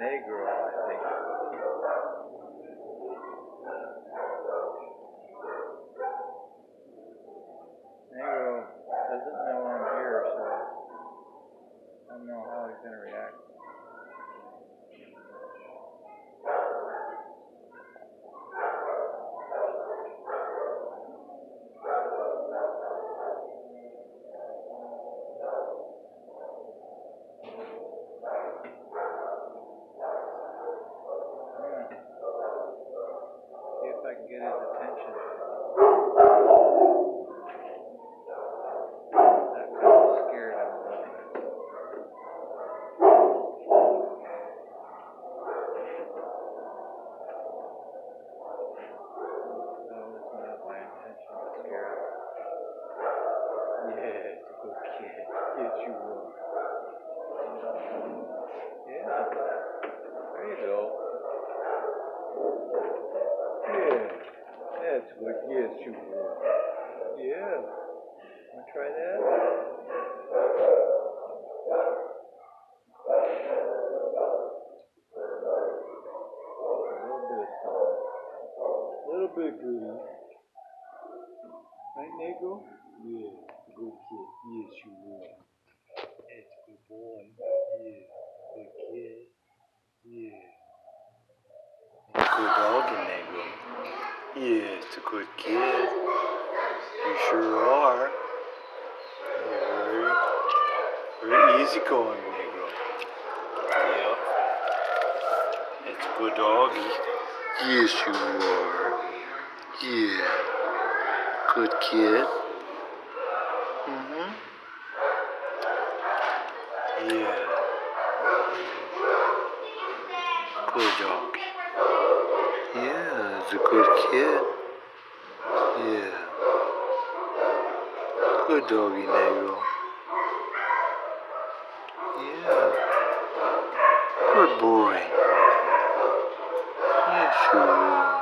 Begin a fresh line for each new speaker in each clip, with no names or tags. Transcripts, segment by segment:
Negro, I think. Get his attention. That kind of scared him good kid. Yes, you will. Yeah. There you go. That's good. Yes, you will. Yeah. Want to try that? A little bit. Bit greedy. Right, Negro? Yeah. Good kid. Yes, you will. That's good boy. Yeah. Good kid. Yeah. Good doggy, Negro. It's a good kid. You sure are. Very, very easygoing, Negro. Yep. It's a good doggy. Yes, you are. Yeah. Good kid. Mm-hmm. Yeah. Good doggy. Yeah, it's a good kid. Yeah. Good doggy, Negro. Yeah. Good boy. Yes, you are.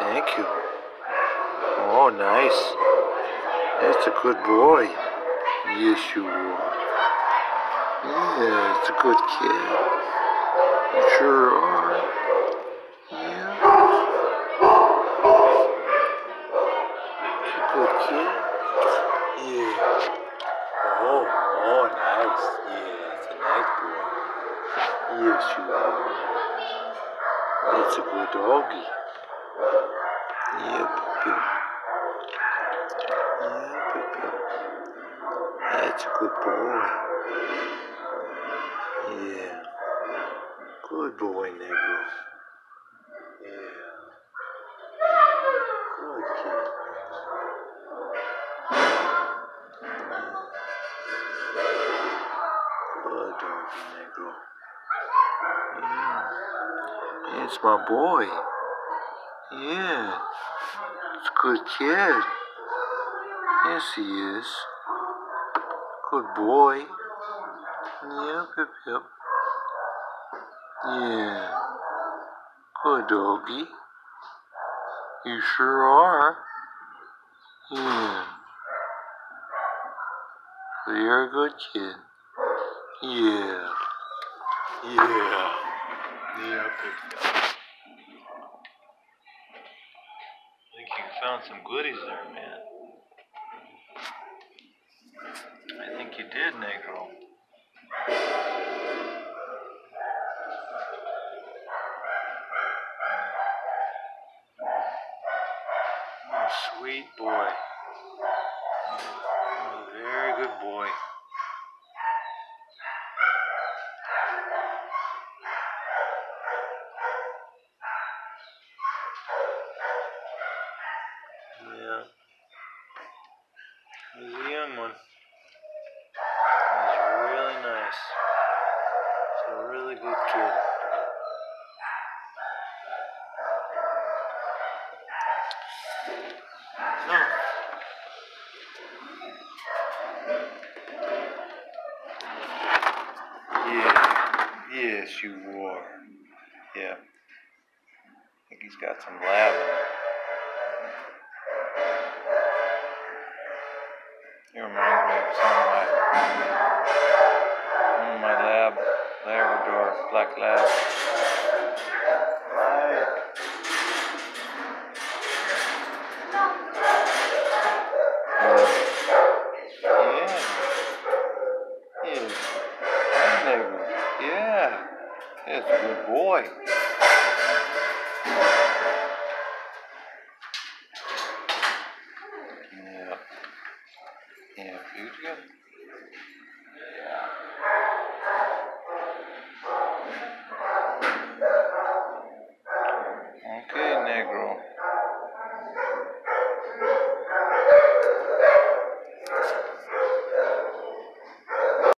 Thank you. Oh, nice. That's a good boy. Yes, you are. Yeah, it's a good kid. You sure are. Yeah. It's a good kid. Yeah. Oh, oh, nice. Yeah, it's a nice boy. Yes, you are. That's a good doggy. Yep. Yep, yep, yep. That's a good boy. Yeah. Good boy, Negro. Yeah. It's my boy. Yeah. It's a good kid. Yes, he is. Good boy. Yep, yep, yep. Yeah. Good doggy. You sure are. Yeah. You're a good kid. Yeah. Yeah. Yeah, good guy. I think you found some goodies there, man. I think you did, Negro. Oh, sweet boy. Very good boy. Yeah. He's a young one. He's really nice. He's a really good kid. So, yeah, yes, you are. Yeah. I think he's got some lab it. Reminds me of some my lab, Labrador, black lab. It's a good boy. Yeah. Yeah, beautiful.